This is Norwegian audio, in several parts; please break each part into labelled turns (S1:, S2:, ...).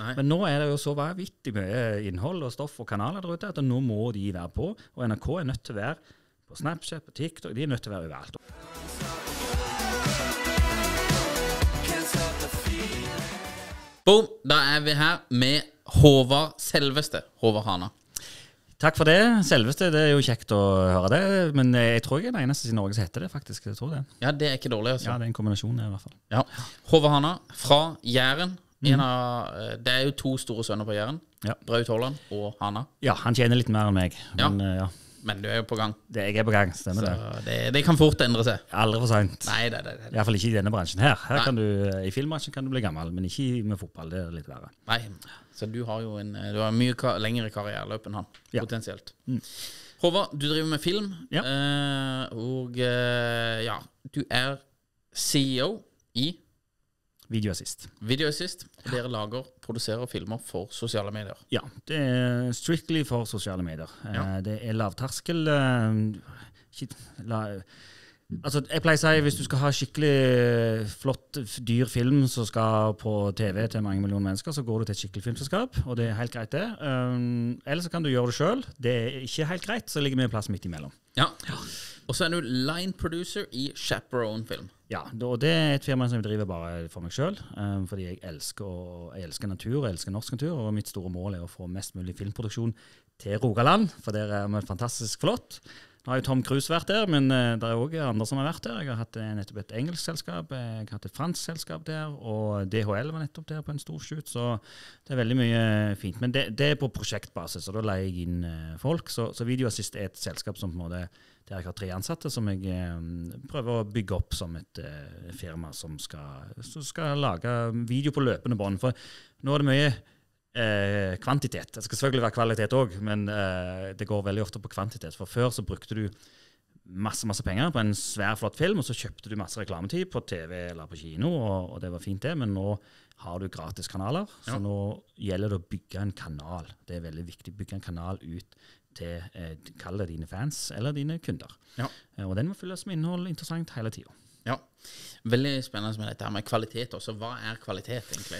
S1: Nei.
S2: Men nå er det jo så vanvittig mye innhold og stoff og kanaler der ute at nå må de være på. Og NRK er nødt til å være på Snapchat, på TikTok, de er nødt til å være overalt.
S1: Boom! Da er vi her med Håvard selveste. Håvard Hana.
S2: Takk for det. Selveste, det er jo kjekt å høre det. Men jeg tror jeg er den eneste i Norge som heter det, faktisk. Jeg tror det.
S1: Ja, det er ikke dårlig, altså.
S2: Ja, det er en kombinasjon, i hvert fall.
S1: Ja. Håvard Hana fra Jæren.
S2: Mm.
S1: Av, eh, det er jo to store sønner på Jæren.
S2: Ja.
S1: Braut Haaland og Hana.
S2: Ja, han tjener litt mer enn meg.
S1: Ja.
S2: Men eh, ja,
S1: Men du er jo på gang.
S2: det, jeg er på gang. Stemmer
S1: Så
S2: det.
S1: det, det kan fort endre seg.
S2: Aldri for seint. Iallfall ikke i denne bransjen her. her kan du, eh, I filmbransjen kan du bli gammel, men ikke med fotball. Det er litt verre.
S1: Nei. Så du har jo en Du har mye kar lengre karriereløp enn han,
S2: Ja.
S1: potensielt.
S2: Mm.
S1: Håvard, du driver med film,
S2: Ja.
S1: og ja, du er CEO i
S2: Videoassist.
S1: Videoassist. Dere lager, produserer filmer for sosiale medier.
S2: Ja, det er strictly for sosiale medier. Eh,
S1: Ja.
S2: Det er lavterskel eh, la, Altså, jeg pleier å si hvis du skal ha skikkelig flott, dyr film som skal på TV til mange millioner mennesker, så går du til et skikkelig filmselskap, og det er helt greit, det. Um, eller så kan du gjøre det sjøl. Det er ikke helt greit, så ligger vi en plass midt imellom.
S1: Ja. Og så er du line producer i Chaperone Film.
S2: Ja, og det er et firma som jeg driver bare for meg sjøl, um, fordi jeg elsker, jeg elsker natur, jeg elsker norsk natur, og mitt store mål er å få mest mulig filmproduksjon til Rogaland, for der er vi fantastisk flott. Nå har jo Tom Cruise vært der, men eh, det er òg andre som har vært der. Jeg har hatt eh, nettopp et engelsk selskap, jeg har hatt et fransk selskap der, og DHL var nettopp der på en stor shoot, så det er veldig mye fint. Men det, det er på prosjektbasis, og da leier jeg inn eh, folk. Så, så Videoassist er et selskap som på en måte der jeg har tre ansatte, som jeg eh, prøver å bygge opp som et eh, firma som skal, som skal lage video på løpende bånd. For nå er det mye eh, kvantitet. Det skal selvfølgelig være kvalitet òg, men eh, det går veldig ofte på kvantitet. For før så brukte du masse masse penger på en svær, flott film, og så kjøpte du masse reklametid på TV eller på kino, og, og det var fint, det. Men nå har du gratiskanaler, så
S1: Ja.
S2: nå gjelder det å bygge en kanal. Det er veldig viktig. Bygge en kanal ut til eh, kall det dine fans eller dine kunder.
S1: Ja.
S2: Eh, og den må fylles med innhold interessant hele tida.
S1: Ja. Veldig spennende med dette her med kvalitet også. Hva er kvalitet, egentlig?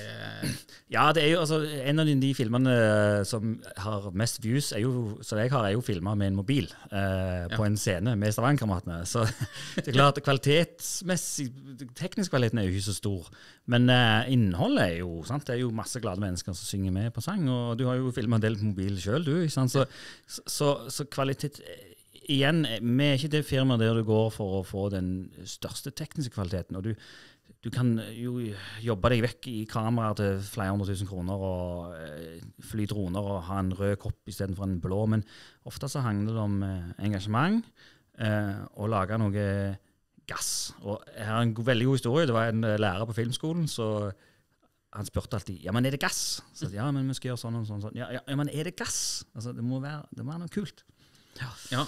S2: Ja, det er jo altså En av de, filmene eh, som har mest views, jo, som jeg har, er jo filma med en mobil eh, på en scene med Stavanger-kameratene. Så det er klart, kvalitetsmessig Teknisk kvaliteten er jo ikke så stor. Men eh, innholdet er jo sant? Det er jo masse glade mennesker som synger med på sang. Og du har jo filma en del på mobil sjøl, du. Så, så, så kvalitet Igjen, vi er ikke det firmaet der du går for å få den største tekniske kvaliteten. og du du kan jo jobbe deg vekk i kameraer til flere hundre tusen kroner og eh, fly droner og ha en rød kopp istedenfor en blå, men ofte så handler det om eh, engasjement eh, og lage noe gass. Og jeg har en veldig god historie. Det var en eh, lærer på filmskolen så han spurte alltid ja, men er det gass. Så jeg, ja, men vi skal gjøre sånn og sånn. sånn. Ja, ja, ja, men er det gass? Altså, det må være, det må være noe kult.
S1: Ja. Ja,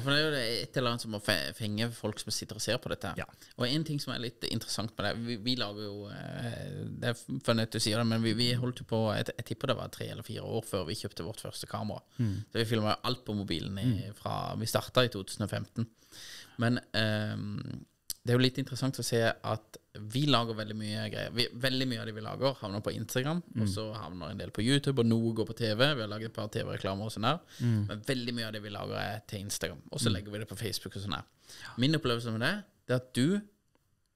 S1: for det er jo et eller annet som må fe- fenge folk som sitter og ser på dette.
S2: Ja.
S1: Og en ting som er litt interessant med det Vi, vi lager jo eh, Det er funnet at du sier det, men vi, vi holdt jo på jeg, jeg tipper det var tre eller fire år før vi kjøpte vårt første kamera. Så vi filma alt på mobilen i, fra Vi starta i 2015. Men ehm, det er jo litt interessant å se at vi lager veldig mye greier. Vi, veldig mye av det vi lager, havner på Instagram, og så havner en del på YouTube, og noe går på TV. Vi har laget et par TV-reklamer og sånn der. Men veldig mye av det vi lager, er til Instagram. Og så legger vi det på Facebook og sånn der. Min opplevelse med det, det er at du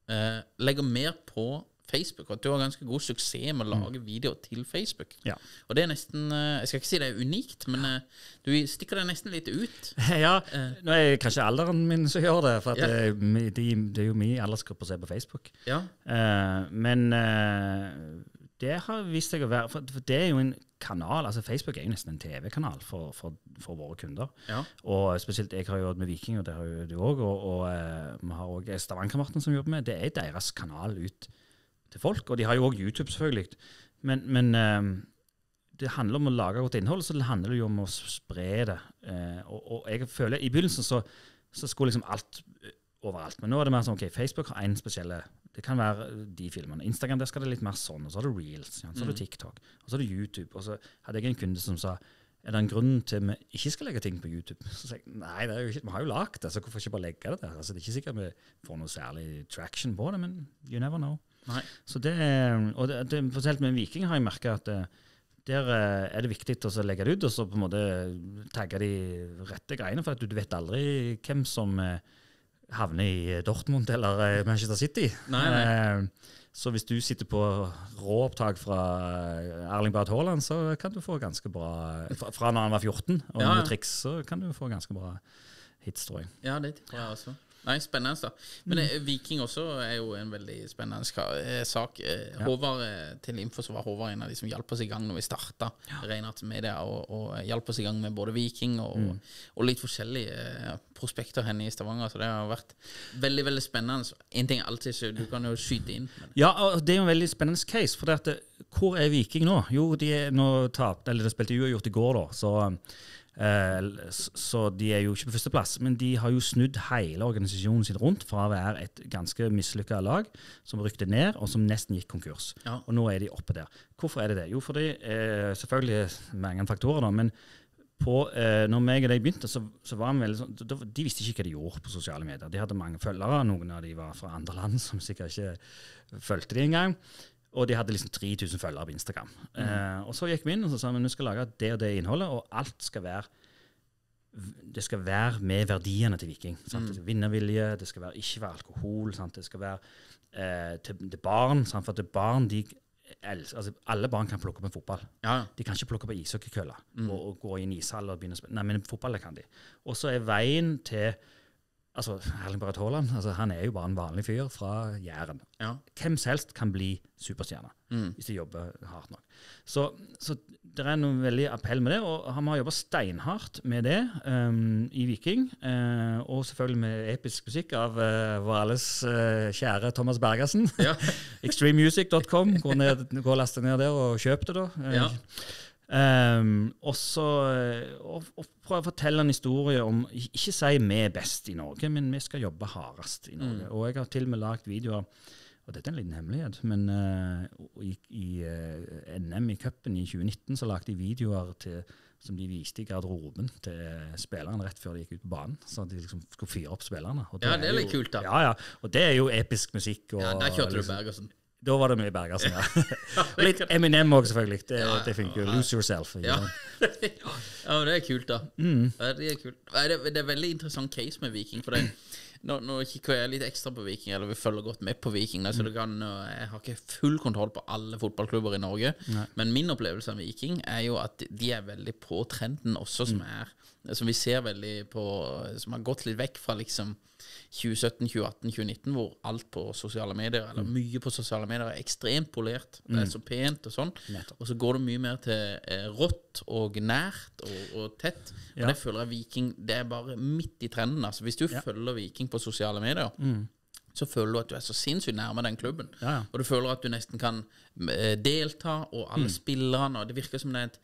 S1: eh, legger mer på Facebook, at du har ganske god suksess med å lage videoer til Facebook.
S2: Ja.
S1: Og det er nesten eh, Jeg skal ikke si det er unikt, men eh, du stikker deg nesten litt ut.
S2: Ja, nå er det kanskje alderen min som gjør det, for
S1: Ja.
S2: det, det er jo min aldersgruppe som er på Facebook.
S1: Ja.
S2: Eh, men eh, det har vist seg å være for, det er jo en kanal, altså Facebook er jo nesten en TV-kanal for, for, for våre kunder.
S1: Ja.
S2: Og spesielt jeg har jo jobbet med Viking, og det har jo du òg. Og, og og vi har òg Stavangerkameratene som jobber med. Det er deres kanal ut til folk. Og de har jo òg YouTube, selvfølgelig. Men, men eh, det handler om å lage godt innhold, så det handler jo om å spre det. Eh, og, og jeg føler I begynnelsen så, så skulle liksom alt eh, overalt. Men nå er det mer sånn ok, Facebook har én spesielle Det kan være eh, de filmene. Instagram der skal det litt mer sånn. Og så har du Reels. Ja, så har du TikTok. Og så har du YouTube. Og så hadde jeg en kunde som sa er det en grunn til vi ikke skal legge ting på YouTube? Så sa jeg nei, ikke, vi har jo lagd det, så hvorfor ikke bare legge det der? Altså, det er ikke sikkert vi får noe særlig traction på det, men you never know.
S1: Nei.
S2: Så det, er- og det, det, spesielt med Viking har jeg merka at det, der eh, er det viktig å legge det ut og så på en måte tagge de rette greiene, for at du vet aldri hvem som eh, havner i Dortmund eller eh, Manchester City.
S1: Nei, nei.
S2: Eh, Så hvis du sitter på råopptak fra eh, Erling Barth Haaland, så kan du få ganske bra fra når han var 14 og
S1: Ja,
S2: noen triks, så kan du få ganske bra hits, tror jeg.
S1: Ja, det tror jeg også. Nei, spennende. da. Men mm. Viking også er jo en veldig spennende eh, sak. Eh, Håvard, eh, Til info så var Håvard en av de som hjalp oss i gang når vi starta Reinhardt Media, og, og hjalp oss i gang med både Viking og, og litt forskjellige eh, prospekter henne i Stavanger. Så det har vært veldig veldig spennende. En ting alltid så Du kan jo skyte inn. Men,
S2: Ja, og det er jo en veldig spennende case. For det at, hvor er Viking nå? Jo, de er nå tapt, eller de spilte uavgjort i går, da. Så, eh, så de er jo ikke på førsteplass. Men de har jo snudd hele organisasjonen sin rundt fra å være et ganske mislykka lag som rykte ned, og som nesten gikk konkurs.
S1: Ja.
S2: Og nå er de oppe der. Hvorfor er det det? Jo, fordi eh, selvfølgelig mange faktorer, da. men på, eh, når meg og de begynte, så, så var vi veldig sånn, de visste ikke hva de gjorde på sosiale medier. De hadde mange følgere, noen av de var fra andre land som sikkert ikke fulgte de engang. Og de hadde liksom 3000 følgere på Instagram. Eh, og så gikk vi inn og så sa vi nå skal lage det og det innholdet, og alt skal være det skal være med verdiene til Viking. Sant? Skal Vinnervilje, det skal være, ikke være alkohol. Sant? Det skal være eh, til, til barn. Sant? For det barn de elsker, altså, Alle barn kan plukke opp en fotball.
S1: ja,
S2: De kan ikke plukke opp en ishockeykølle og, og gå i en ishall og begynne å spille. Nei, men fotball kan de. Og så er veien til altså Erling Braut Haaland altså, han er jo bare en vanlig fyr fra Jæren.
S1: ja.
S2: Hvem som helst kan bli superstjerne hvis de jobber hardt nok. Så, så det er noe veldig appell med det, og han har jobba steinhardt med det um, i Viking. Uh, og selvfølgelig med episk musikk av uh, vår alles uh, kjære Thomas Bergersen.
S1: Ja.
S2: Extrememusic.com. Gå, ned, gå og laste ned der og kjøp det, da. Uh,
S1: Ja.
S2: Um, og så eh, prøve å fortelle en historie om Ikke si vi er best i Norge, men vi skal jobbe hardest i Norge. Og jeg har til og med lagd videoer og dette er en liten hemmelighet, men uh, i, i uh, NM i cupen i 2019 så lagde de videoer til, som de viste i garderoben til spillerne rett før de gikk ut på banen. Så de liksom skulle fyre opp spillerne.
S1: Ja, det er
S2: jo-
S1: litt kult, da.
S2: Ja, ja. Og det er jo episk musikk. Og,
S1: ja, der kjørte du
S2: liksom-
S1: Bergersen.
S2: Da var det mye Bergersen, ja. og litt Eminem òg, selvfølgelig. Det,
S1: Ja, ja,
S2: det funker jo.
S1: ja.
S2: Lose yourself.
S1: Ja. ja, men det er kult, da.
S2: Mm.
S1: Det, er kult. Det, er, det er veldig interessant case med Viking. For det, nå, nå kikker jeg litt ekstra på Viking, eller vi følger godt med på Viking. Så det kan, jeg har ikke full kontroll på alle fotballklubber i Norge. Men min opplevelse av Viking er jo at de er veldig på trenden også, som er som vi ser veldig på Som har gått litt vekk fra liksom 2017, 2018, 2019, hvor alt på sosiale medier, eller mye på sosiale medier, er ekstremt polert. Det er så pent og sånn. Og så går det mye mer til eh, rått og nært og, og tett. Og
S2: Ja.
S1: det føler jeg Viking Det er bare midt i trenden. Altså, hvis du følger Viking på sosiale medier, så føler du at du er så sinnssykt nærme den klubben.
S2: Ja, ja.
S1: Og du føler at du nesten kan eh, delta, og alle spillerne og Det virker som det er et,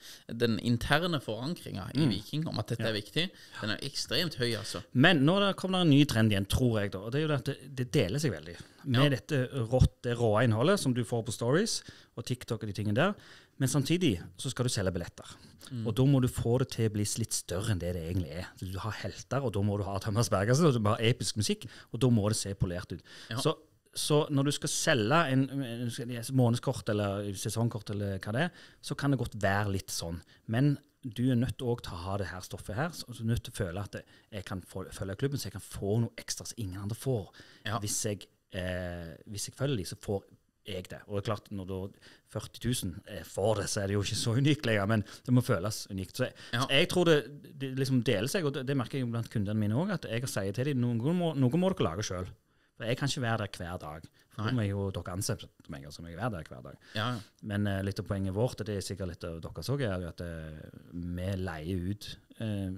S1: den interne forankringa i Viking om at dette er viktig, den er ekstremt høy, altså.
S2: Men nå er kommer det en ny trend igjen, tror jeg. da, og Det er jo det at det, det deler seg veldig. Med
S1: Ja.
S2: dette rått, det rå innholdet som du får på Stories og TikTok og de tingene der. Men samtidig så skal du selge billetter.
S1: Mm.
S2: Og da må du få det til å bli litt større enn det det egentlig er. Så Du har helter, og da må du ha Thomas Bergersen, og du må ha episk musikk, og da må det se polert ut.
S1: Ja.
S2: Så, så når du skal selge en, en månedskort eller sesongkort, eller hva det er, så kan det godt være litt sånn. Men du er nødt til å ha det her stoffet her, så du er nødt til å føle at jeg kan følge klubben, så jeg kan få noe ekstra som ingen andre får.
S1: Ja.
S2: Hvis, jeg, eh, hvis jeg følger dem, så får jeg det. Og det er klart, når da 40 000 eh, får det, så er det jo ikke så unikt lenger, men det må føles unikt. Så jeg,
S1: Ja.
S2: så jeg tror det, det liksom deler seg, og det, det merker jeg jo blant kundene mine òg, at jeg sier til dem noe må, noe må dere lage sjøl. For jeg kan ikke være der hver dag. For må jo dere ansette meg, så må jeg være der hver dag.
S1: Ja,
S2: Men uh, litt av poenget vårt, og det er sikkert litt av deres òg, er at uh, vi leier ut uh,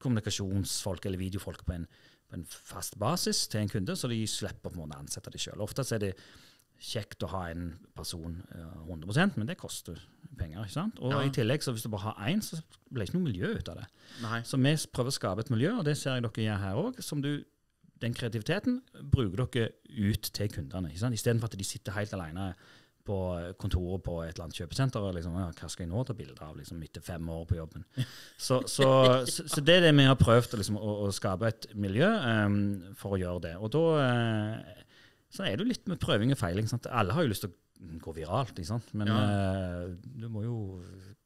S2: kommunikasjonsfolk eller videofolk på en, på en fast basis til en kunde, så de slipper på en måte å ansette de sjøl. Ofte er det kjekt å ha en person eh, 100% men det koster penger. ikke sant? Og
S1: Ja.
S2: i tillegg, så hvis du bare har én, så blir det ikke noe miljø ut av det.
S1: Nei.
S2: Så vi prøver å skape et miljø, og det ser jeg dere gjør her òg. Som du, den kreativiteten bruker dere ut til kundene. ikke sant? Istedenfor at de sitter helt alene på kontoret på et eller annet kjøpesenter og liksom, ja, hva skal jeg nå ta bilde av liksom, etter fem år på jobben. Så, så, så, så det er det vi har prøvd liksom, å, å skape et miljø um, for å gjøre det. Og da eh, så er det jo litt med prøving og feiling. Sant? Alle har jo lyst til å gå viralt, ikke sant? men eh, du må jo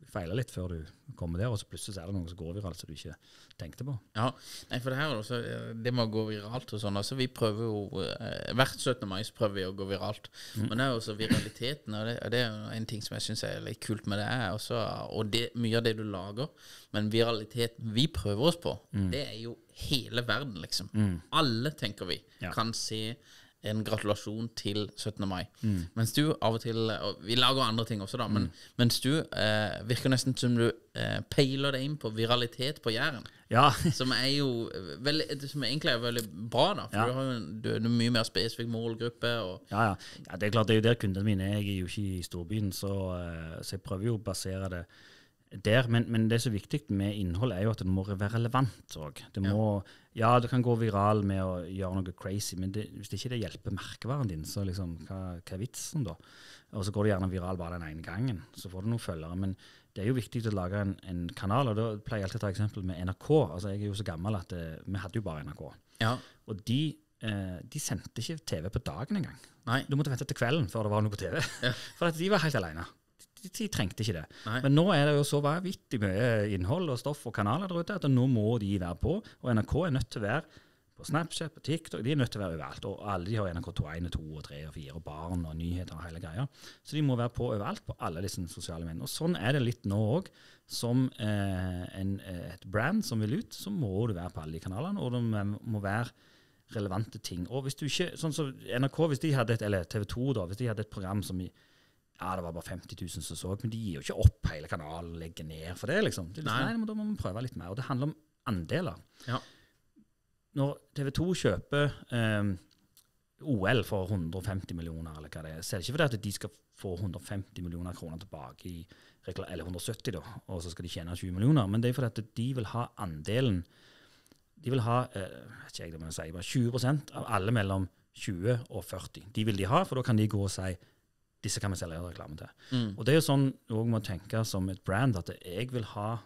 S2: feile litt før du kommer der, og så plutselig er det noe som går viralt som du ikke tenkte på.
S1: Ja, nei, for det her er også, eh, det med å gå viralt og sånn, altså vi prøver jo, eh, hvert 17. mai så prøver vi å gå viralt, men det er jo også viraliteten, og det, og det er en ting som jeg synes er litt kult med det, er også, og det, mye av det du lager, men viraliteten vi prøver oss på, det er jo hele verden, liksom. Alle, tenker vi,
S2: Ja.
S1: kan se en gratulasjon til 17. mai. Mens du av og til og Vi lager andre ting også, da, men mens du eh, virker nesten som du eh, peiler deg inn på viralitet på Jæren.
S2: Ja,
S1: Som er jo veldig, Som egentlig er veldig bra, da. For
S2: Ja.
S1: du har jo en, du, du mye mer spesifikk målgruppe. Og,
S2: Ja, ja. ja, det er klart det er jo der kundene mine er. Jeg er jo ikke i storbyen, så, eh, så jeg prøver jo å basere det der. Men, men det som er viktig med innhold, er jo at det må være relevant òg. Ja. ja, det kan gå viral med å gjøre noe crazy, men det, hvis ikke det hjelper merkevaren din, så liksom, hva, hva er vitsen da? Og så går det gjerne viral bare den ene gangen, så får du noen følgere. Men det er jo viktig å lage en, en kanal, og da pleier jeg alltid å ta eksempel med NRK. Altså, jeg er jo så gammel at det, vi hadde jo bare NRK.
S1: ja.
S2: Og de, eh, de sendte ikke TV på dagen engang.
S1: Nei.
S2: Du måtte vente til kvelden før det var noe på TV.
S1: Ja.
S2: For at de var helt alene. De, trengte ikke det.
S1: Nei.
S2: Men nå er det jo så vanvittig mye innhold og stoff og kanaler der ute at nå må de være på. Og NRK er nødt til å være på Snapchat, på TikTok, de er nødt til å være overalt. Og alle de har NRK2, 1, 2 og 3 og 4 og barn og nyheter og hele greia. Så de må være på overalt på alle disse sosiale mediene. Og sånn er det litt nå òg. Som eh, en, eh, et brand som vil ut, så må du være på alle de kanalene, og det må- må være relevante ting. Og hvis du ikke, sånn som NRK, hvis de hadde et, eller TV 2 da, hvis de hadde et program som ja, det var bare 50 000 som så, men de gir jo ikke opp hele kanalen, legger ned for det, liksom. Det er liksom
S1: Nei.
S2: nei, men da må vi prøve litt mer. Og det handler om andeler.
S1: Ja.
S2: Når TV 2 kjøper eh, OL for 150 millioner, eller hva det er, så er det ikke fordi at de skal få 150 millioner kroner tilbake i eller 170 da, og så skal de tjene 20 millioner, men det er fordi at de vil ha andelen de vil ha eh, vet ikke jeg det må jeg si, bare 20% av alle mellom 20 og 40. De vil de ha, for da kan de gå og si disse kan vi selge reklame til.
S1: Mm.
S2: Og det er jo sånn òg må tenke som et brand, at jeg vil ha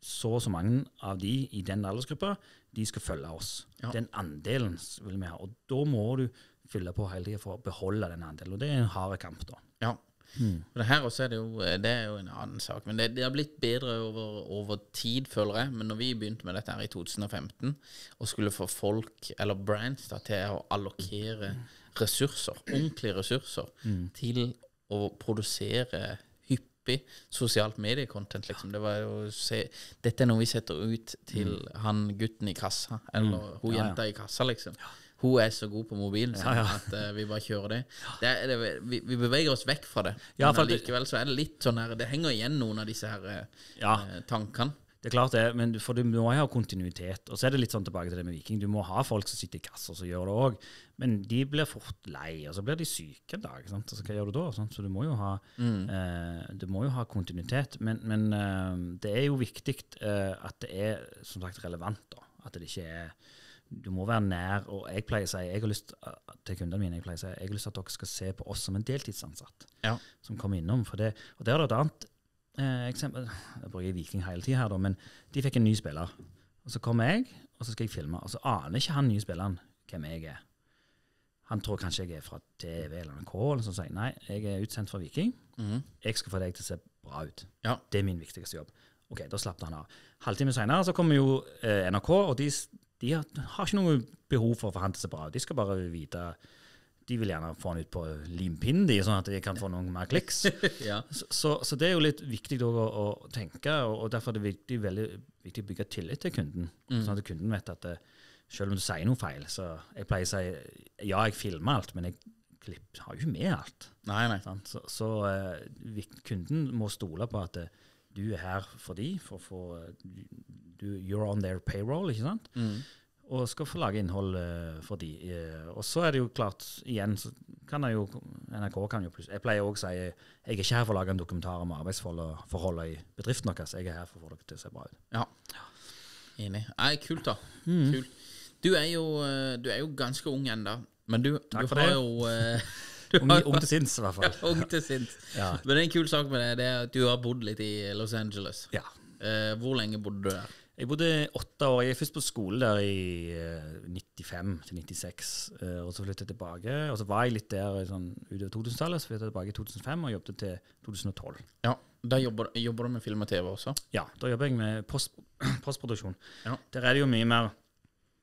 S2: så og så mange av de i den aldersgruppa, de skal følge oss.
S1: Ja.
S2: Den andelen vil vi ha. Og da må du fylle på hele tida for å beholde den andelen. Og det er en hard kamp, da.
S1: Ja. Mm. det her også er det jo, det er jo en annen sak. Men det, det har blitt bedre over, over tid, føler jeg. Men når vi begynte med dette her i 2015, og skulle få folk, eller brands, da, til å allokere ressurser, ordentlige ressurser, til å produsere hyppig sosialt mediekontent, liksom. Det var jo se Dette er noe vi setter ut til han gutten i kassa, eller hun
S2: Ja, ja.
S1: jenta i kassa, liksom. Hun er så god på mobilen
S2: Ja, ja.
S1: at uh, vi bare kjører det. det, er, det vi, vi beveger oss vekk fra det.
S2: Ja,
S1: men likevel så er det litt sånn her Det henger igjen noen av disse her uh,
S2: Ja.
S1: tankene.
S2: Det er klart det, men for du må ha kontinuitet. Og så er det litt sånn tilbake til det med Viking. Du må ha folk som sitter i kassa som gjør det òg. Men de blir fort lei, og så blir de syke en dag. Sant? Altså, hva gjør du da? Sant? Så du må jo ha, eh, du må jo ha kontinuitet. Men, men eh, det er jo viktig eh, at det er som sagt relevant. da. At det ikke er Du må være nær. Og jeg pleier å si jeg har lyst eh, til kundene mine jeg pleier å si, jeg har lyst til at dere skal se på oss som en deltidsansatt
S1: Ja.
S2: som kommer innom. For det, og der er det et annet eh, eksempel. Jeg bruker Viking hele tida her, da, men de fikk en ny spiller. Og så kommer jeg, og så skal jeg filme. Og så aner ikke han nye spilleren hvem jeg er. Han tror kanskje jeg er fra TV eller NRK, eller sånn, så jeg nei, jeg er utsendt fra Viking.
S1: Mhm.
S2: Jeg skal få deg til å se bra ut.
S1: Ja.
S2: Det er min viktigste jobb. Ok, Da slapp han av. Halvtime seinere så kommer jo eh, NRK, og de, de har, har ikke noe behov for å få han til å se bra ut. De skal bare vite De vil gjerne få den ut på limpinnen, de, sånn at de kan få noen mer kliks.
S1: ja.
S2: Så, så, så det er jo litt viktig å, å tenke, og, og derfor er det viktig, veldig viktig å bygge tillit til kunden. Sånn at kunden vet at det, selv om du sier noe feil, så jeg pleier å si ja, jeg filmer alt, men jeg klipp, har jo ikke med alt.
S1: Nei, nei.
S2: Sånn? Så, så uh, kunden må stole på at uh, du er her for de, for å få du, You're on their payroll, ikke sant? Og skal få lage innhold eh, for de. Eh, og så er det jo klart, igjen, så kan jeg jo NRK kan jo plutselig Jeg pleier òg å si jeg er ikke her for å lage en dokumentar om arbeidsforholdene i bedriften deres, jeg er her for å få dere til å se bra ut.
S1: Ja. Enig. Nei, kult, da.
S2: Mm.
S1: Kult. Du er jo, eh, du er jo ganske ung ennå, men du, du
S2: for
S1: har
S2: det.
S1: jo uh, du
S2: Ung, ung til sinns, i hvert fall.
S1: Ja, ung til sinns.
S2: Ja.
S1: Men det er en kul sak med det, det er at du har bodd litt i Los Angeles.
S2: Ja.
S1: Eh, hvor lenge bodde du der?
S2: Jeg bodde åtte år. Jeg er først på skole der i eh, 95 til 96, eh, og så flyttet jeg tilbake. Og så var jeg litt der sånn, utover 2000-tallet, så flyttet jeg tilbake i 2005 og jobbet til 2012.
S1: Ja, Da jobber, jobber du med film og TV også?
S2: Ja, da jobber jeg med post, postproduksjon.
S1: Ja.
S2: Der er det jo mye mer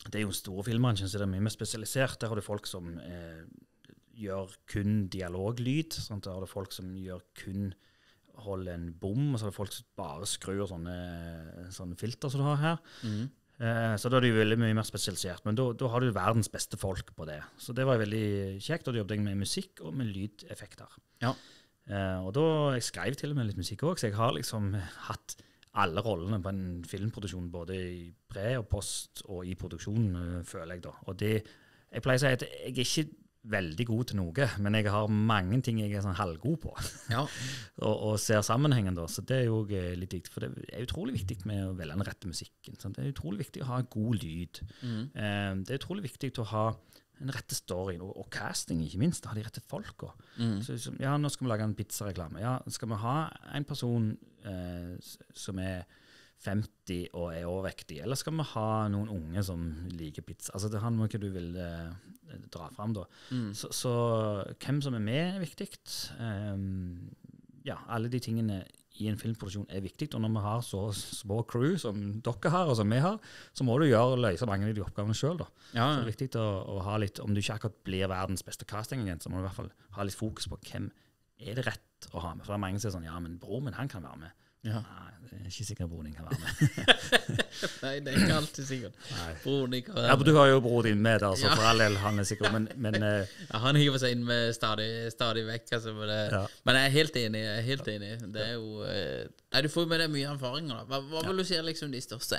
S2: Det er jo store filmbransjen, så det er mye mer spesialisert. Der har du folk som eh, gjør kun dialoglyd. Sant? Der har du folk som gjør kun holder en bom, og så er det folk som bare skrur sånne, sånne filter som du har her. Eh, så da er det jo veldig mye mer spesialisert. Men da, da har du verdens beste folk på det. Så det var veldig kjekt. Og da jobbet jeg med musikk og med lydeffekter.
S1: Ja.
S2: Eh, og da jeg skrev til og med litt musikk òg, så jeg har liksom hatt alle rollene på en filmproduksjon, både i pre og post og i produksjon, eh, føler jeg da. Og det, jeg pleier å si at jeg er ikke veldig god til noe, men jeg har mange ting jeg er sånn halvgod på.
S1: Ja.
S2: og, og ser sammenhengen, da. Så det er jo eh, litt viktig. For det er utrolig viktig med å velge den rette musikken. Sant? Det er utrolig viktig å ha god lyd. Eh, det er utrolig viktig å ha den rette storyen, og, og casting, ikke minst. Ha de rette folka. Mm. så, ja, nå skal vi lage en pizzareklame. Ja, skal vi ha en person eh, som er 50 og er overvektig, eller skal vi ha noen unge som liker pizza? Altså Det handler om hva du vil eh, dra fram, da. Så, så hvem som er med, er viktig. Um, ja, alle de tingene i en filmproduksjon er viktig. Og når vi har så små crew som dere har, og som vi har, så må du gjøre løse mange av de oppgavene sjøl.
S1: Ja,
S2: Så det er viktig å, å ha litt, om du ikke akkurat blir verdens beste castingagent, så må du i hvert fall ha litt fokus på hvem er det rett å ha med. For det er mange som er sånn Ja, men broren min, han kan være med.
S1: Ja.
S2: Nei, jeg er ikke sikkert broren din kan være med.
S1: Nei, det er ikke alltid sikkert. Broren ikke
S2: Ja, men Du har jo broren din med, altså, for all del. Han er sikker. Men, men uh,
S1: Ja, han hiver seg inn med stadig, stadig vekk. Altså, men, det,
S2: Ja.
S1: men jeg er helt enig. Jeg er helt enig. Det er jo Uh, Nei, Du får jo med deg mye erfaringer. da Hva, hva vil du si er liksom de største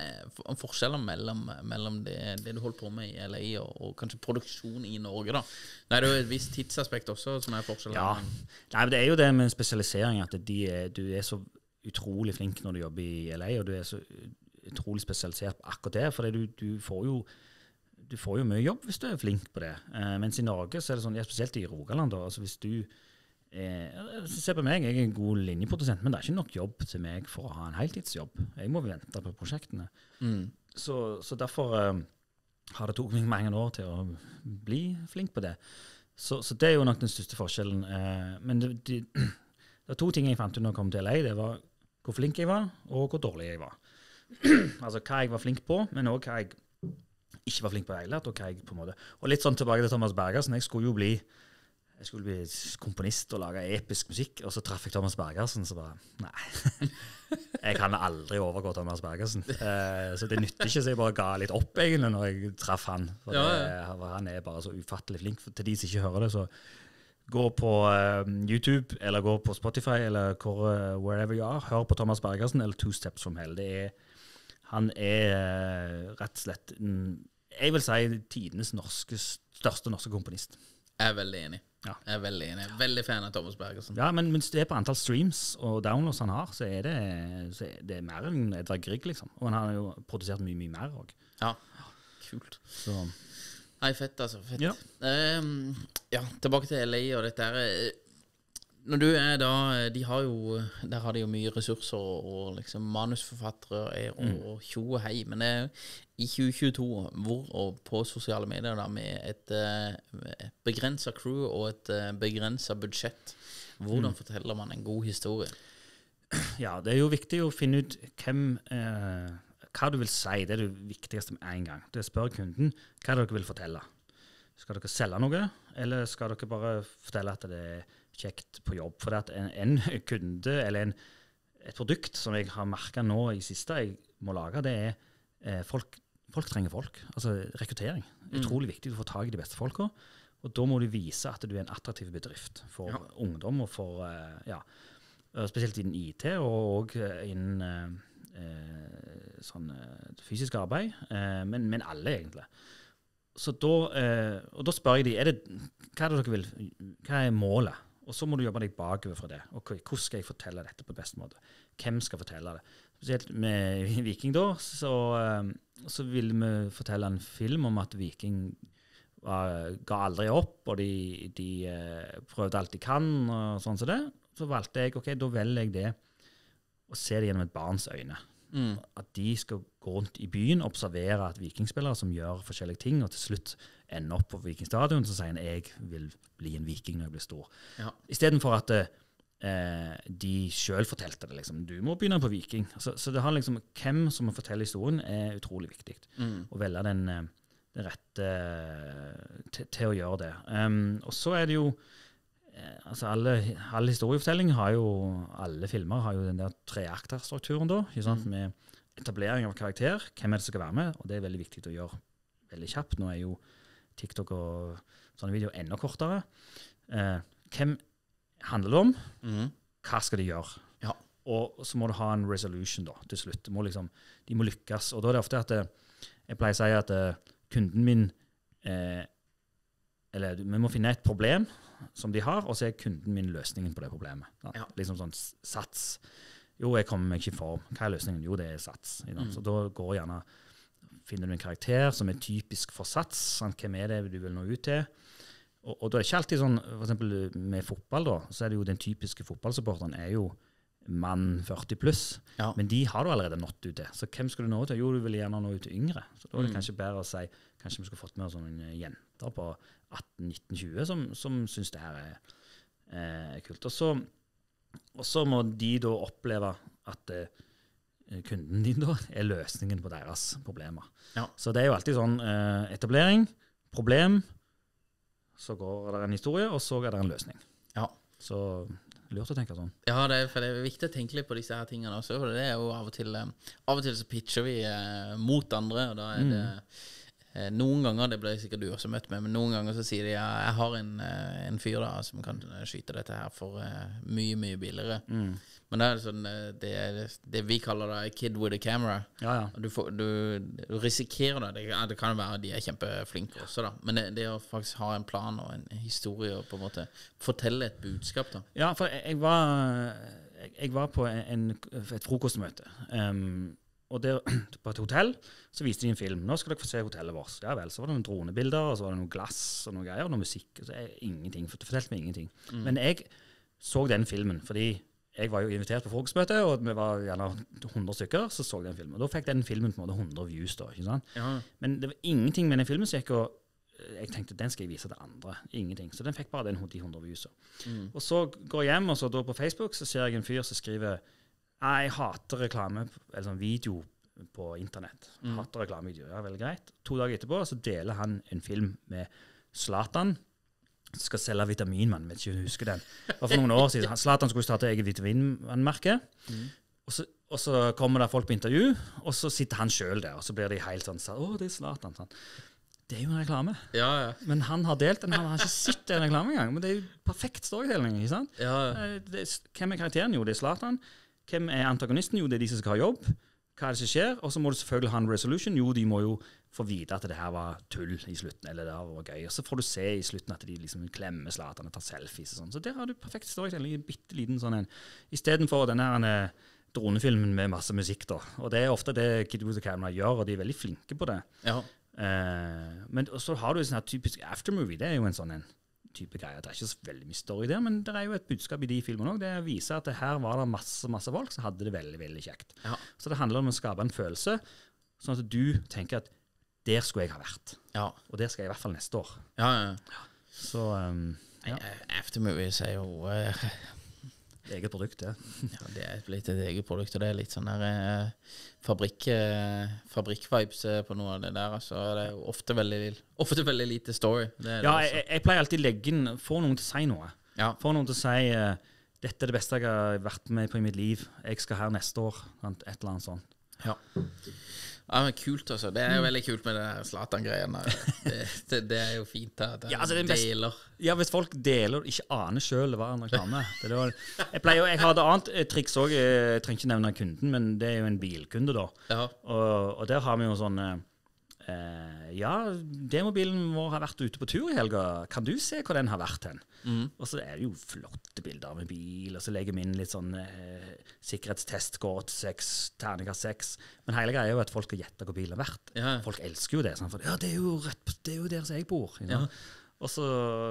S1: forskjellene mellom, mellom det, det du holder på med i LA, og, og kanskje produksjon i Norge? da det er jo et visst tidsaspekt også som er forskjellen.
S2: Ja. Nei, men det er jo det med spesialisering, at de du er så utrolig flink når du jobber i LA, og du er så utrolig spesialisert på akkurat det. For du, du får jo du får jo mye jobb hvis du er flink på det. Eh, mens i Norge, så er det sånn, ja, spesielt i Rogaland, da, altså hvis du eh, Se på meg, jeg er en god linjeprodusent, men det er ikke nok jobb til meg for å ha en heltidsjobb. Jeg må vente på prosjektene. Så, så derfor eh, har det tatt meg mange år til å bli flink på det. Så, så det er jo nok den største forskjellen. Eh, men det, det, det er to ting jeg fant ut når jeg kom til LA. Det var hvor flink jeg var, og hvor dårlig jeg var. altså hva jeg var flink på, men òg hva jeg ikke var flink på i det hele tatt. Og, hva jeg på en måte, og litt sånn tilbake til Thomas Bergersen. Jeg skulle jo bli jeg skulle bli komponist og lage episk musikk, og så traff jeg Thomas Bergersen, så bare Nei. Jeg kan aldri overgå Thomas Bergersen. Eh, så det nytter ikke så jeg bare ga litt opp egentlig når jeg traff han. For
S1: Ja,
S2: det, han er bare så ufattelig flink. For til de som ikke hører det, så gå på uh, YouTube eller gå på Spotify eller hvor, uh, wherever you are. Hør på Thomas Bergersen eller Two Steps From Hell. Det er, han er uh, rett og slett jeg vil si tidenes norske, største norske komponist.
S1: Jeg er veldig enig.
S2: Ja.
S1: Jeg er veldig enig. Veldig fan av Thomas Bergersen.
S2: Ja, men hvis det er på antall streams og downloads han har, så er det, så er det mer enn Edvard Grieg, liksom. Og han har jo produsert mye, mye mer òg.
S1: Ja, kult.
S2: Så
S1: Nei, fett, altså. Fett.
S2: Ja.
S1: Um, ja, tilbake til LA og dette her. eh, Når du er da De har jo Der har de jo mye ressurser og, liksom manusforfattere er- og,
S2: Mm.
S1: og tjo og hei. Men det, i 2022, hvor og på sosiale medier da med et, et begrensa crew og et begrensa budsjett, hvordan
S2: Mm.
S1: forteller man en god historie?
S2: ja, det er jo viktig å finne ut hvem eh, Hva du vil si. Det er det viktigste med en gang. Det Spør kunden hva dere vil fortelle. Skal dere selge noe, eller skal dere bare fortelle at det er kjekt på jobb? For det at en, en kunde, eller en, et produkt som jeg har merka nå i siste jeg må lage, det er eh, folk, folk trenger folk. Altså rekruttering. Utrolig viktig å få tak i de beste folka. Og da må du vise at du er en attraktiv bedrift for
S1: Ja.
S2: ungdom og for eh, ja, eh, Spesielt innen IT og og innen eh, eh, sånn eh, fysisk arbeid. Eh, men, men alle, egentlig. Så da, eh, og da spør jeg de, er det, hva er det dere vil, hva er målet? Og så må du jobbe deg bakover fra det. Ok, Hvordan skal jeg fortelle dette på best måte? Hvem skal fortelle det? Spesielt med Viking, da, så, eh, så ville vi fortelle en film om at Viking var, ga aldri opp, og de, de eh, prøvde alt de kan, og sånn som det. Så valgte jeg ok, da velger jeg det å se det gjennom et barns øyne. At de skal gå rundt i byen, og observere at vikingspillere som gjør forskjellige ting, og til slutt ender opp på Vikingstadion, så sier han 'jeg vil bli en viking når jeg blir stor'.
S1: Ja.
S2: Istedenfor at eh, de sjøl fortalte det. liksom, 'Du må begynne på Viking'. Så, så det har liksom, hvem som må fortelle historien, er utrolig viktig. Å velge den, eh, den rette eh, til, til å gjøre det. Um, og så er det jo altså alle, all historiefortelling har jo Alle filmer har jo den der treakterstrukturen, da. Sant? Med etablering av karakter. Hvem er det som skal være med? Og det er veldig viktig å gjøre veldig kjapt. Nå er jo TikTok og sånne videoer enda kortere. Eh, hvem handler det om?
S1: Mm.
S2: Hva skal de gjøre?
S1: Ja.
S2: Og så må du ha en resolution da, til slutt. De må liksom, de må lykkes. Og da er det ofte at eh, jeg pleier å si at eh, kunden min eh, Eller vi må finne et problem som de har, og så er kunden min løsningen på det problemet.
S1: Ja.
S2: Liksom sånn sats. Jo, jeg kommer meg ikke i form. Hva er løsningen? Jo, det er sats. Mm. Så da går gjerne Finner du en karakter som er typisk for sats? Sant? Hvem er det du vil nå ut til? Og, og da er det ikke alltid sånn, for eksempel med fotball, da, så er det jo den typiske fotballsupporteren er jo mann 40 pluss.
S1: Ja.
S2: Men de har du allerede nådd ut til. Så hvem skal du nå ut til? Jo, du vil gjerne nå ut til yngre. Så da er det kanskje bedre å si kanskje vi skulle fått med oss noen jenter på 18-19-20 som, som syns det her er, er kult. Og så, må de da oppleve at eh, kunden din da er løsningen på deres problemer.
S1: Ja.
S2: Så det er jo alltid sånn eh, etablering, problem, så går det en historie, og så er det en løsning.
S1: Ja.
S2: Så lurt å tenke sånn.
S1: Ja, det er, for det er viktig å tenke litt på disse her tingene også. For det er jo av og til eh, Av og til så pitcher vi eh, mot andre, og da er det eh, Noen ganger, det ble sikkert du også møtt med, men noen ganger så sier de ja, jeg har en, eh, en fyr da som kan eh, skyte dette her for uh, mye, mye billigere. Men det er sånn eh, det, er det vi kaller det kid with a camera.
S2: Ja, ja.
S1: Du, får, du, du risikerer det. Det, det kan være de er kjempeflinke også, da. Men det, det å faktisk ha en plan og en historie og på en måte fortelle et budskap, da.
S2: Ja, for jeg, jeg, var, jeg, jeg var på en, et frokostmøte. Um, og der, på et hotell så viste de en film. 'Nå skal dere få se hotellet vårt.' Ja vel. Så var det noen dronebilder, og så var det noe glass og noe greier, og noe musikk. Og så er ingenting. For, det fortalte meg ingenting. Men jeg så den filmen fordi jeg var jo invitert på frokostmøte, og vi var gjerne 100 stykker. Så så jeg den filmen. Og da fikk den filmen på en måte 100 views. da, ikke sant?
S1: Ja.
S2: Men det var ingenting med den filmen som gikk og jeg tenkte den skal jeg vise til andre. Ingenting. Så den fikk bare den, de 100 viewsa. Og så går jeg hjem, og så da på Facebook så ser jeg en fyr som skriver «Nei, jeg hater reklame, eller sånn video på internett. Hater reklamevideoer. Ja, veldig greit. To dager etterpå så deler han en film med Zlatan. Skal selge vitaminmann, vet ikke om du husker den. Det var for noen år siden. Zlatan skulle starte eget vitaminmerke. Og så, og så kommer det folk på intervju, og så sitter han sjøl der, og så blir de helt sånn Å, det er Zlatan. Sånn. Det er jo en reklame.
S1: Ja, ja.
S2: Men han har delt den. Han har ikke sett den reklamen engang. Men det er jo perfekt storytelling. ikke sant?
S1: ja.
S2: ja. Det hvem er karakteren? Jo, det er Zlatan. Hvem er antagonisten? Jo, det er de som skal ha jobb. Hva er det som skjer? Og så må du selvfølgelig ha en resolution. Jo, de må jo få vite at det her var tull i slutten, eller det her var gøy. Og så får du se i slutten at de liksom klemmer Zlatan og tar selfies og sånn. Så der har du perfekt storytelling. En bitte liten sånn en. Istedenfor denne her dronefilmen med masse musikk, da. Og det er ofte det Kid With The Camera gjør, og de er veldig flinke på det.
S1: ja.
S2: Eh, men så har du en sånn typisk aftermovie. Det er jo en sånn en type greier. Det er ikke så veldig mye story der, men det er jo et budskap i de filmene òg. Det viser at det her var det masse masse folk som hadde det veldig veldig kjekt.
S1: Ja.
S2: Så det handler om å skape en følelse, sånn at du tenker at der skulle jeg ha vært.
S1: ja.
S2: Og der skal jeg i hvert fall neste år.
S1: ja, ja.
S2: Så um, ja,
S1: Eh, Aftermovies er jo eh,
S2: eget produkt, det.
S1: ja, Det er blitt et eget produkt, og det er litt sånn der eh, fabrikk, eh, fabrikk-vibes eh, på noe av det der. Altså, det er jo ofte veldig, ofte veldig lite story. Det er det
S2: Ja, jeg, jeg pleier alltid å legge inn Få noen til å si noe.
S1: ja.
S2: Få noen til å si eh, dette er det beste jeg har vært med på i mitt liv. Jeg skal her neste år. Sant? Et eller annet sånt.
S1: Ja. Ja, men kult, altså. Det er jo veldig kult med det der Zlatan-greiene. Det, det, det er jo fint at
S2: Ja, altså, er
S1: deler.
S2: Ja, hvis folk deler og ikke aner sjøl hva han er jeg, pleier, jeg har et annet eh, triks òg. Jeg trenger ikke nevne kunden, men det er jo en bilkunde, da.
S1: Ja.
S2: Og, og der har vi jo sånn eh, Ja, demobilen vår har vært ute på tur i helga. Kan du se hvor den har vært hen? Og så er det jo flotte bilder av en bil, og så legger vi inn litt sånn eh, sikkerhetstest, går til seks, terningkast seks. Men hele greia er jo at folk skal gjette hvor bilen har vært.
S1: Ja.
S2: Folk elsker jo det. Sånn, for ja, det er jo rett, det er jo der som jeg bor. sant? Og så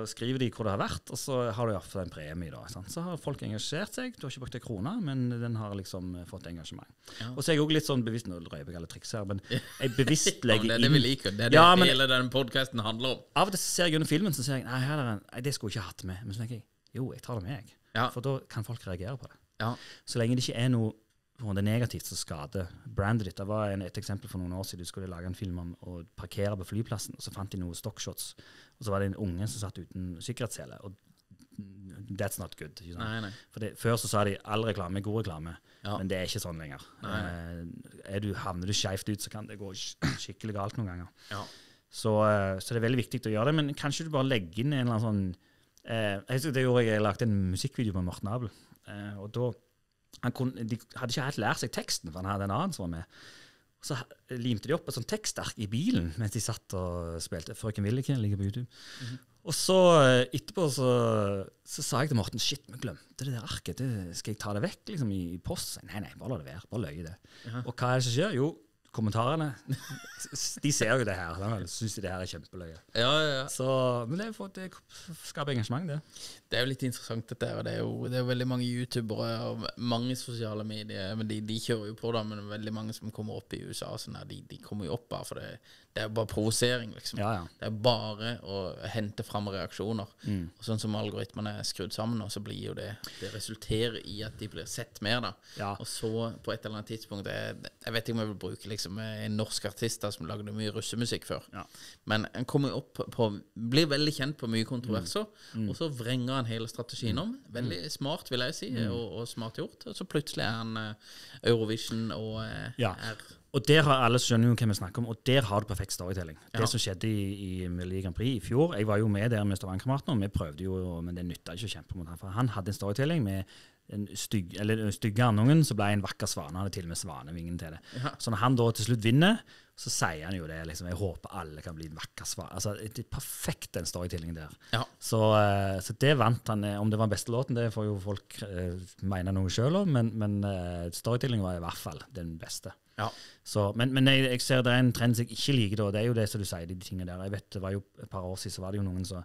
S2: skriver de hvor det har vært, og så har du iallfall en premie. da, sant? Så har folk engasjert seg. Du har ikke brukt en krone, men den har liksom eh, fått engasjement.
S1: Ja.
S2: Og så er jeg òg litt sånn bevisst Nå røper jeg alle triks her, men jeg bevisst
S1: legger
S2: legger
S1: det er det vi liker. Det er det
S2: Ja, men-
S1: hele den podkasten handler om.
S2: Av og til ser jeg under filmen så ser jeg, nei, her er en, nei, det skulle jeg ikke hatt med. Men så tenker jeg jo, jeg tar det med, jeg.
S1: Ja.
S2: For da kan folk reagere på det.
S1: Ja.
S2: Så lenge det ikke er noe det måte negativt som skader brandet ditt. Det var en, et eksempel for noen år siden. Du skulle lage en film om å parkere på flyplassen, og så fant de noen stockshots. Og så var det en unge som satt uten sikkerhetssele. Og that's not good. You know?
S1: Nei, nei.
S2: Det, Før så sa de all reklame er god reklame,
S1: Ja.
S2: men det er ikke sånn lenger. Eh, er du, havner du skeivt ut, så kan det gå skikkelig galt noen ganger.
S1: Ja.
S2: Så, eh, så det er veldig viktig å gjøre det. Men kanskje du bare legger inn en eller annen sånn eh, Jeg husker det gjorde jeg, jeg lagde en musikkvideo med Morten Abel. Eh, og da kunne, De hadde ikke helt lært seg teksten, for han hadde en annen som var med. Så limte de opp et sånt tekstark i bilen mens de satt og spilte. 'Frøken Williken' ligger på YouTube. Og så eh, etterpå så, så sa jeg til Morten shit, vi glemte det der arket. Det, skal jeg ta det vekk liksom, i, i post? Nei, nei, bare la det være. Bare løye det. Og hva er det som skjer? Jo, kommentarene. De ser jo det her. De syns det her er kjempeløye.
S1: Ja, ja, ja.
S2: Så, men det, for, det skaper engasjement, det.
S1: Det er jo litt interessant, dette. her, og Det er jo, det er jo veldig mange youtubere og mange sosiale medier. men De, de kjører jo på, da, men veldig mange som kommer opp i USA, sånn her, de, de kommer jo opp bare for det, det er bare provosering, liksom.
S2: Ja, ja.
S1: Det er bare å hente fram reaksjoner. Og sånn som algoritmene er skrudd sammen og så blir jo det Det resulterer i at de blir sett mer, da.
S2: Ja.
S1: Og så, på et eller annet tidspunkt Jeg, jeg vet ikke om jeg vil bruke liksom en norsk artist da, som lagde mye russemusikk før.
S2: Ja.
S1: Men han kommer opp på Blir veldig kjent på mye kontroverser,
S2: Mm.
S1: og så vrenger han hele strategien om. Veldig smart, vil jeg si,
S2: Mm.
S1: og, og smart gjort. Og så plutselig er han uh, Eurovision og uh,
S2: Ja.
S1: er
S2: Og der har alle skjønner jo hvem vi snakker om, og der har du perfekt storytelling.
S1: Ja.
S2: Det som skjedde i, i Melodi Grand Prix i fjor Jeg var jo med der med Stavangerkameraten, og vi prøvde jo, men det nytta ikke å kjempe mot han. For han hadde en storytelling med den stygge, stygge andungen, så ble en vakker svane. Han hadde til og med svanevingen til det.
S1: Ja.
S2: Så når han da til slutt vinner, så sier han jo det. liksom, Jeg håper alle kan bli en vakker svane. Altså, det er perfekt, den storytellingen der.
S1: Ja.
S2: Så, så det vant han. Om det var den beste låten, det får jo folk uh, mene noe sjøl om, men, men uh, storytelling var i hvert fall den beste.
S1: Ja.
S2: Så, men men jeg, jeg ser det er en trend som jeg ikke liker. da, Det er jo det som du sier, de tingene der. Jeg vet, det var jo Et par år siden så var det jo noen som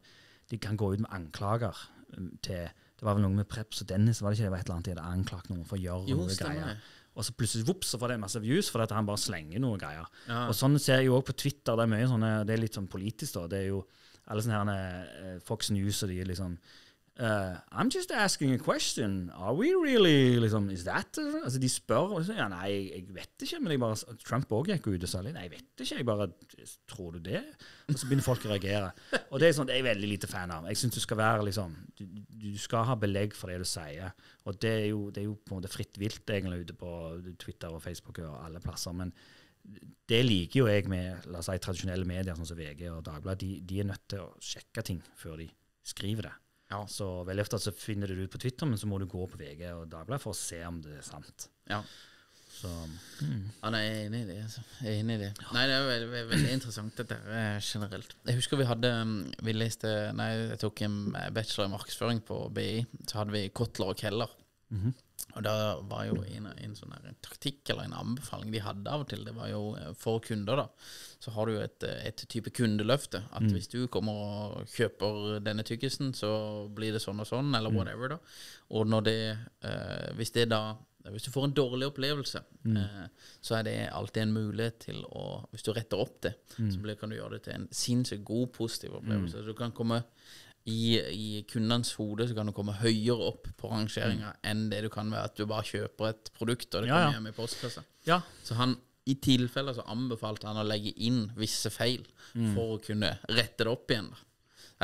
S2: de kan gå ut med anklager um, til Det var vel noe med Preps og Dennis, var det ikke det var et eller annet de hadde anklagt noen for å gjøre
S1: Jo,
S2: noe greier.
S1: det.
S2: Og så plutselig vops, så får det masse views fordi at han bare slenger noe greier.
S1: Ja.
S2: Og sånn ser jeg jo òg på Twitter. Det er mye sånne, det er litt sånn politisk, da. Det er jo alle sånne her, eh, Fox News og de liksom Uh, I'm just asking a question. Are we really liksom, Is that uh, Altså, De spør så, ja, Nei, jeg, vet ikke. Men jeg bare, Trump òg gikk ut og sa litt. Nei, jeg vet ikke. Jeg bare Tror du det? Og så begynner folk å reagere. Og det er sånn det er jeg veldig lite fan av. Jeg syns du skal være liksom du, du skal ha belegg for det du sier. Og det er jo, det er jo på en måte fritt vilt egentlig ute på Twitter og Facebook og alle plasser. Men det liker jo jeg med la oss si, tradisjonelle medier sånn som VG og Dagbladet. De, de er nødt til å sjekke ting før de skriver det.
S1: Ja.
S2: Så veldig ofte så finner du det ut på Twitter, men så må du gå på VG og Dagbladet for å se om det er sant.
S1: ja.
S2: Så
S1: Ja, nei, jeg er enig i det. Altså. Jeg er enig i det. Nei, det er veldig, veldig, veldig interessant dette eh, generelt. Jeg husker vi hadde um, Vi leste Nei, jeg tok en eh, bachelor i markedsføring på BI. Så hadde vi Kotler og Keller. Og da var jo en, en sånn her, en taktikk eller en anbefaling de hadde av og til, det var jo eh, for kunder, da. Så har du jo et, eh, et type kundeløfte. At hvis du kommer og kjøper denne tyggisen, så blir det sånn og sånn, eller whatever, da. Og når det eh, Hvis det da hvis du får en dårlig opplevelse, eh, så er det alltid en mulighet til å Hvis du retter opp det, så blir, kan du gjøre det til en sinnssykt god, positiv opplevelse. Så du kan komme i, i kundenes hode så kan du komme høyere opp på rangeringa enn det du kan ved at du bare kjøper et produkt, og det
S2: Ja,
S1: kommer
S2: ja.
S1: hjem i postkassa.
S2: ja.
S1: Så han i tilfelle så anbefalte han å legge inn visse feil
S2: Mm.
S1: for å kunne rette det opp igjen. da.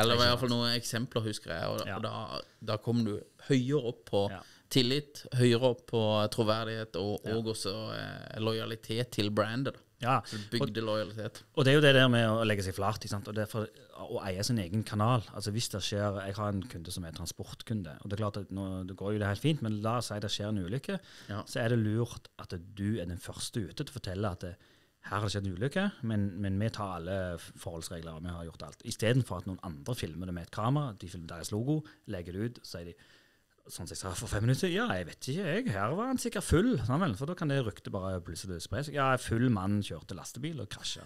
S1: Eller det var fall noen eksempler, husker jeg. Og,
S2: Ja.
S1: og da, da kom du høyere opp på
S2: Ja.
S1: tillit, høyere opp på troverdighet og, og også eh, lojalitet til brandet. da.
S2: Ja.
S1: Så bygde lojalitet.
S2: Og det er jo det der med å legge seg flat. Og derfor å eie sin egen kanal. Altså Hvis det skjer Jeg har en kunde som er transportkunde. Og det er klart at nå det går jo det helt fint, men la oss si det skjer en ulykke,
S1: Ja.
S2: så er det lurt at du er den første ute til å fortelle at det, her har det skjedd en ulykke, men, men vi tar alle forholdsregler, og vi har gjort alt. Istedenfor at noen andre filmer det med et kamera, de filmer deres logo, legger det ut, så sier de Sånn som jeg sa for fem minutter Ja, jeg vet ikke, jeg. Her var han sikkert full. Sammen, for da kan det ryktet bare plutselig spre seg. Ja, full mann kjørte lastebil og krasja.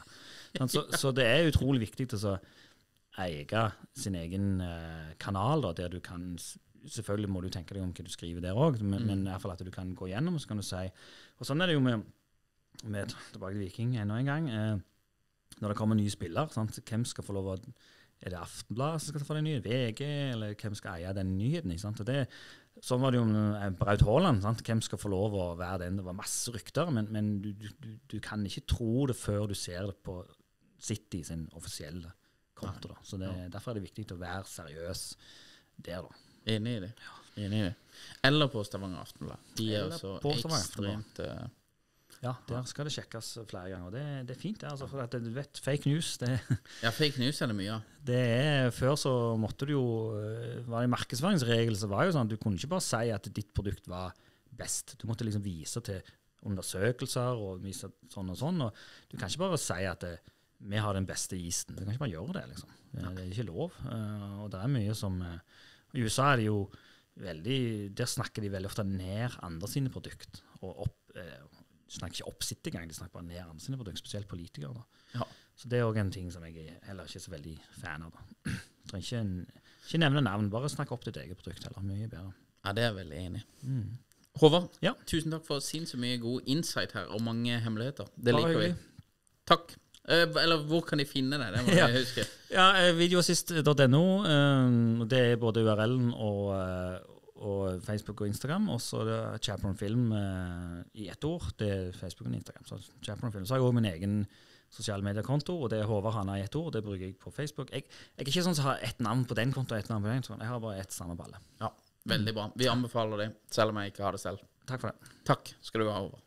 S2: Sånn, så, så det er utrolig viktig å eie sin egen uh, kanal, da, der du kan Selvfølgelig må du tenke deg om hva du skriver der òg, men, mm. men i hvert fall at du kan gå gjennom så kan du si Og sånn er det jo med, med tilbake til Viking enda en gang. Uh, når det kommer nye spiller, sant? hvem skal få lov å er det Aftenbladet som skal få den nye? VG? Eller hvem skal eie den nyheten? Ikke sant? Og det, sånn var det jo med Braut Haaland. Sant? Hvem skal få lov å være den? Det var masse rykter, men, men du, du, du, kan ikke tro det før du ser det på City sin offisielle konto. Da. Så det, Derfor er det viktig å være seriøs der, da.
S1: Enig i det. Ja. Enig i det. Eller på Stavanger Aftenblad. De er jo så ekstremt uh,
S2: ja, der skal det sjekkes flere ganger. Det, det er fint, det. Altså, for at du vet, fake news det,
S1: Ja, fake news er det mye av.
S2: Det er, Før så måtte du jo eh, var det markedsføringsregel så var det jo sånn at du kunne ikke bare si at ditt produkt var best. Du måtte liksom vise til undersøkelser og vise sånn og sånn. og Du kan ikke bare si at det, eh, vi har den beste isen. Du kan ikke bare gjøre det. liksom. Det er ikke lov. Eh, og det er mye som I USA er det jo veldig Der snakker de veldig ofte ned andre sine produkt. og opp snakker ikke opp sitt engang, de snakker bare ned andre sine produkter, spesielt politikere. Ja. Så det er òg en ting som jeg er heller ikke er så veldig fan av. Da. Trenger ikke, en, ikke nevne navn, bare snakk opp ditt eget produkt heller. Mye bedre.
S1: Ja, det er jeg veldig enig mm. Håvard, ja. tusen takk for sinnssykt mye god insight her, og mange hemmeligheter. Det liker vi. Takk. Eh, eller hvor kan de finne deg? Det må ja. jeg huske.
S2: Ja, eh, Videosist.no. Eh, det er både URL-en og, og Facebook og Instagram. Og så det Chaperon Film eh, i ett ord. Det er Facebook og Instagram. Så Chaperon Film. Så har jeg òg min egen sosiale mediekonto, og det er Håvard Hanna i ett ord. Det bruker jeg på Facebook. Jeg, jeg er ikke sånn som har ett navn på den kontoen og ett navn på den. kontoen. Jeg har bare ett samme balle.
S1: Ja, Veldig bra. Vi anbefaler det, selv om jeg ikke har det selv.
S2: Takk for det.
S1: Takk skal du ha, Håvard.